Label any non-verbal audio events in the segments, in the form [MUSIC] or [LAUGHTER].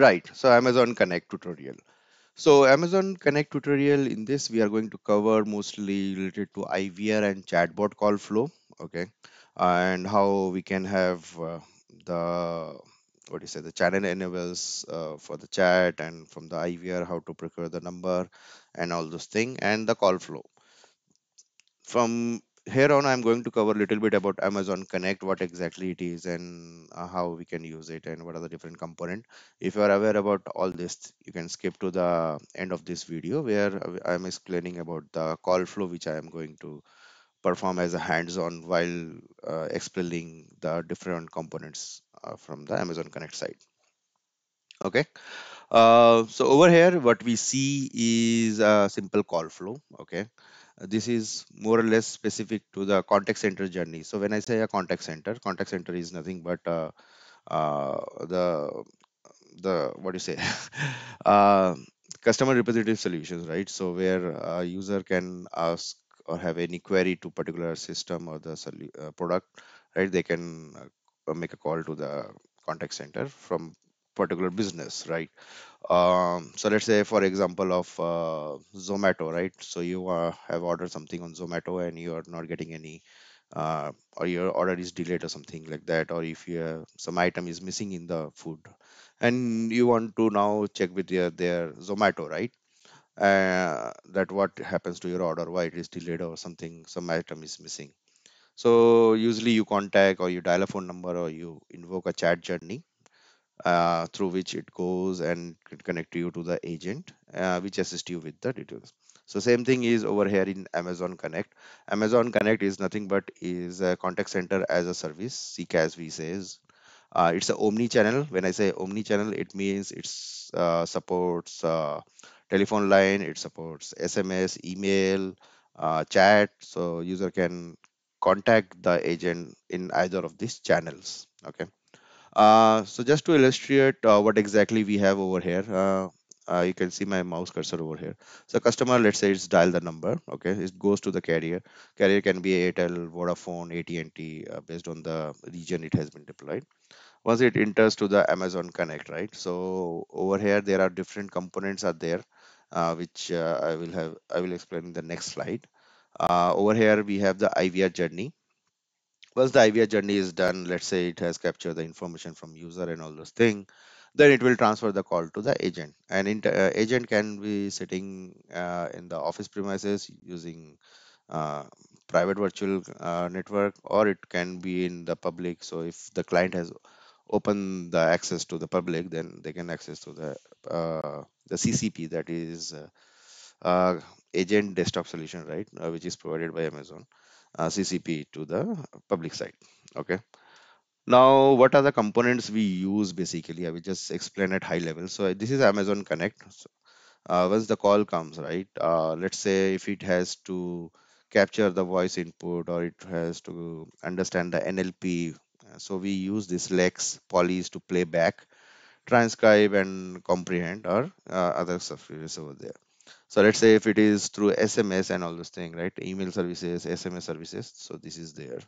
Right. So Amazon Connect tutorial. So Amazon Connect tutorial in this we are going to cover mostly related to IVR and chatbot call flow. Okay. And how we can have uh, the what do you say the channel enables uh, for the chat and from the IVR how to procure the number and all those thing and the call flow. From here on, I'm going to cover a little bit about Amazon Connect, what exactly it is and uh, how we can use it and what are the different component. If you are aware about all this, you can skip to the end of this video where I'm explaining about the call flow, which I am going to perform as a hands-on while uh, explaining the different components uh, from the Amazon Connect side. Okay. Uh, so over here, what we see is a simple call flow. Okay. This is more or less specific to the contact center journey. So when I say a contact center, contact center is nothing but uh, uh, the the what do you say [LAUGHS] uh, customer representative solutions, right? So where a user can ask or have any query to particular system or the uh, product, right? They can uh, make a call to the contact center from particular business, right? Um, so let's say, for example, of uh, Zomato, right? So you uh, have ordered something on Zomato and you are not getting any, uh, or your order is delayed or something like that, or if you have, some item is missing in the food, and you want to now check with their their Zomato, right? Uh, that what happens to your order, why it is delayed or something, some item is missing. So usually you contact or you dial a phone number or you invoke a chat journey uh, through which it goes and connect you to the agent uh, which assist you with the details. So same thing is over here in amazon connect. Amazon connect is nothing but is a contact center as a service CCaaS we says. Uh, it's a omni channel when i say omni channel it means it's uh, supports uh, telephone line it supports sms email chat. So user can contact the agent in either of these channels. Okay uh, so just to illustrate uh, what exactly we have over here, uh, uh, you can see my mouse cursor over here. So customer, let's say it's dial the number. Okay, it goes to the carrier. Carrier can be Airtel, Vodafone, AT&T, uh, based on the region it has been deployed. Once it enters to the Amazon Connect, right? So over here there are different components are there, which I will have I will explain in the next slide. Over here we have the IVR journey once the IVR journey is done, let's say it has captured the information from user and all those things, then it will transfer the call to the agent. And uh, agent can be sitting uh, in the office premises using uh, private virtual uh, network, or it can be in the public. So if the client has opened the access to the public, then they can access to the uh, the CCP, that is uh, agent desktop solution, right, which is provided by Amazon uh, CCP to the public side. Okay. Now, what are the components we use basically? I will just explain at high level. So this is Amazon Connect. So, uh, once the call comes, right? Uh, let's say if it has to capture the voice input or it has to understand the NLP. uh, So we use this Lex Polly's to play back, transcribe, and comprehend or uh, other softwares over there. So let's say if it is through SMS and all those things, right? Email services, SMS services. So this is there.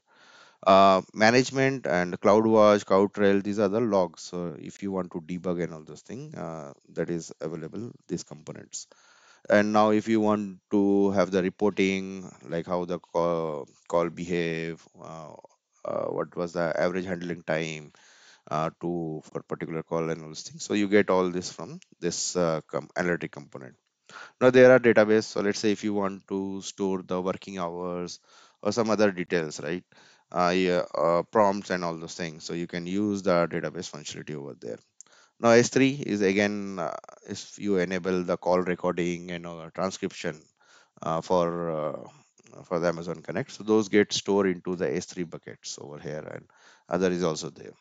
Uh, management and CloudWatch, CloudTrail, these are the logs. So if you want to debug and all those things, uh, that is available, these components. And now if you want to have the reporting, like how the call, call behave, uh, uh, what was the average handling time uh, to for particular call and all those things. So you get all this from this uh, com analytic component. Now there are database. So let's say if you want to store the working hours or some other details, right? Uh, yeah, uh, prompts and all those things. So you can use the database functionality over there. Now S3 is again uh, if you enable the call recording and uh, transcription uh, for uh, for the Amazon Connect. So those get stored into the S3 buckets over here, and other is also there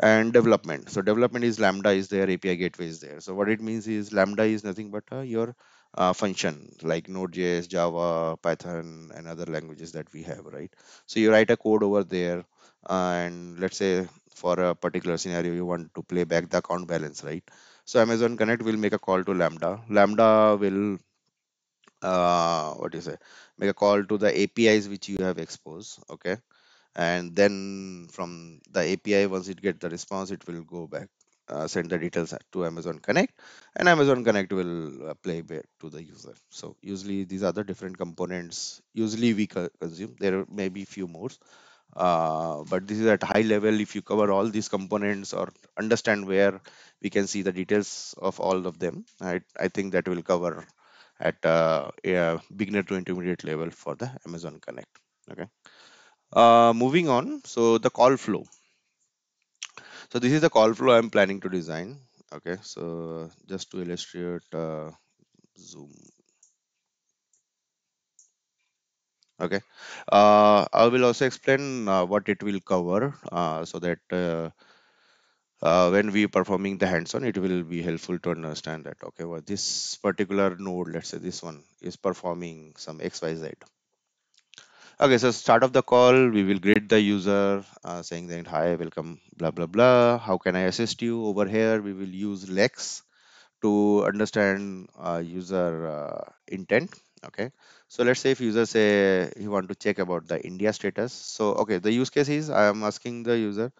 and development. So development is Lambda is there, API gateway is there. So what it means is Lambda is nothing but uh, your uh, function like Node.js, Java, Python, and other languages that we have, right? So you write a code over there, and let's say for a particular scenario you want to play back the account balance, right? So Amazon Connect will make a call to Lambda. Lambda will uh, what do you say? Make a call to the APIs which you have exposed, okay? and then from the API once it get the response it will go back uh, send the details to Amazon Connect, and Amazon Connect will uh, play back to the user. So usually these are the different components. Usually we co- consume. There may be few more, uh, but this is at high level. If you cover all these components or understand where we can see the details of all of them, I, I think that will cover at uh, a beginner to intermediate level for the Amazon Connect. Okay. Uh, moving on. So the call flow. So this is the call flow I'm planning to design. Okay. So just to illustrate, uh, zoom. Okay. Uh, I will also explain uh, what it will cover uh, so that uh, uh, when we performing the hands-on, it will be helpful to understand that, okay, well, this particular node, let's say this one is performing some XYZ. Okay, so start of the call, we will greet the user uh, saying that, hi, welcome, blah, blah, blah. How can I assist you? Over here, we will use Lex to understand uh, user uh, intent okay so let's say if user say he want to check about the india status so okay the use case is i am asking the user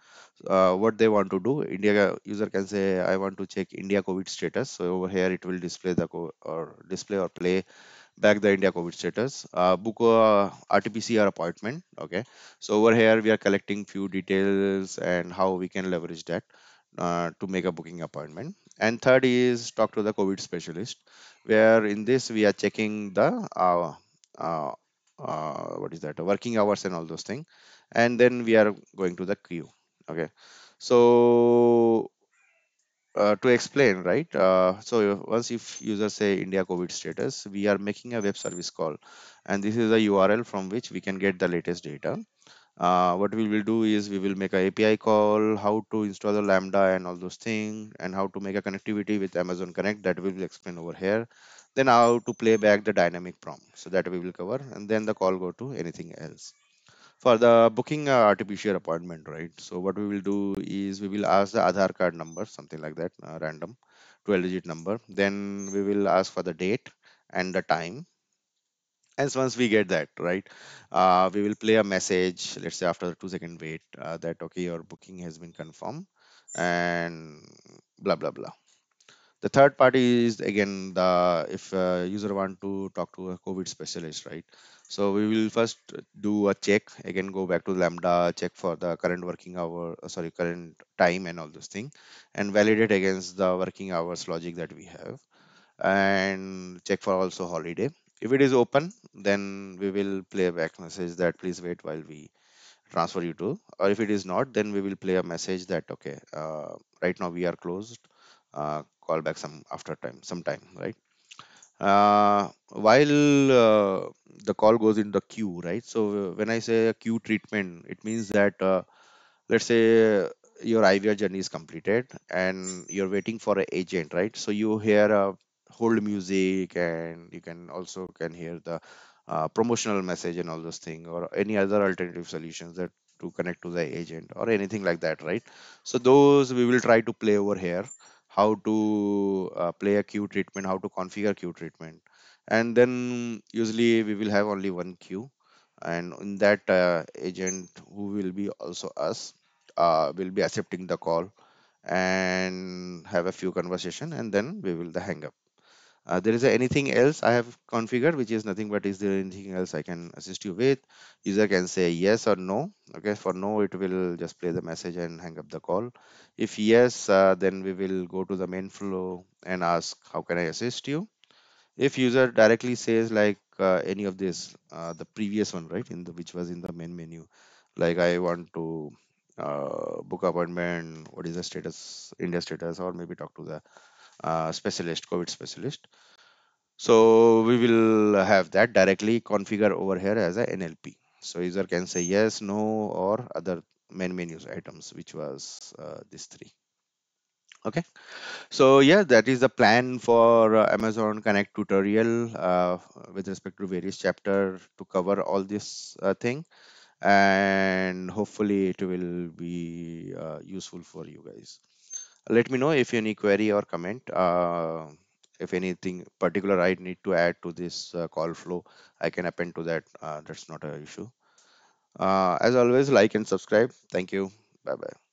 uh, what they want to do india user can say i want to check india covid status so over here it will display the or display or play back the India COVID status. Uh, book a RT-PCR appointment. Okay, so over here we are collecting few details and how we can leverage that uh, to make a booking appointment. And third is talk to the COVID specialist, where in this we are checking the uh, uh, uh, what is that working hours and all those things, and then we are going to the queue. Okay, so uh, to explain, right? Uh, so once if user say India COVID status, we are making a web service call, and this is a URL from which we can get the latest data. Uh, what we will do is we will make a API call, how to install the Lambda and all those things, and how to make a connectivity with Amazon Connect. That we will explain over here. Then how to play back the dynamic prompt. So that we will cover, and then the call go to anything else for the booking uh, RT-PCR appointment right? So what we will do is we will ask the Aadhaar card number something like that uh, random 12 digit number. Then we will ask for the date and the time. And once we get that right uh, we will play a message let's say after a two second wait uh, that okay your booking has been confirmed and blah blah blah the third party is again the if user want to talk to a COVID specialist, right? So we will first do a check again, go back to Lambda, check for the current working hour, uh, sorry, current time and all those things, and validate against the working hours logic that we have, and check for also holiday. If it is open, then we will play a back message that please wait while we transfer you to or if it is not then we will play a message that okay uh, right now we are closed uh, call back some after time some time right uh, while uh, the call goes in the queue right so when i say a queue treatment it means that uh, let's say your IVR journey is completed and you're waiting for an agent, right? So you hear a hold music and you can also can hear the uh, promotional message and all those things or any other alternative solutions that to connect to the agent or anything like that, right? So those we will try to play over here, how to uh, play a queue treatment, how to configure queue treatment. And then usually we will have only one queue and in that uh, agent who will be also us uh, will be accepting the call and have a few conversation and then we will the hang up uh, there is anything else i have configured which is nothing but is there anything else i can assist you with? User can say yes or no. Okay for no it will just play the message and hang up the call. If yes uh, then we will go to the main flow and ask how can i assist you? If user directly says like uh, any of this uh, the previous one right in the which was in the main menu like i want to uh, book appointment what is the status india status or maybe talk to the uh, specialist covid specialist. So we will have that directly configure over here as a nlp so user can say yes no or other main menus items which was uh, these three. Okay? So yeah, that is the plan for uh, Amazon Connect tutorial uh, with respect to various chapter to cover all this uh, thing, and hopefully it will be uh, useful for you guys. Let me know if any query or comment. Uh, if anything particular I need to add to this uh, call flow, I can append to that. Uh, that's not an issue. Uh, as always, like and subscribe. Thank you. Bye bye.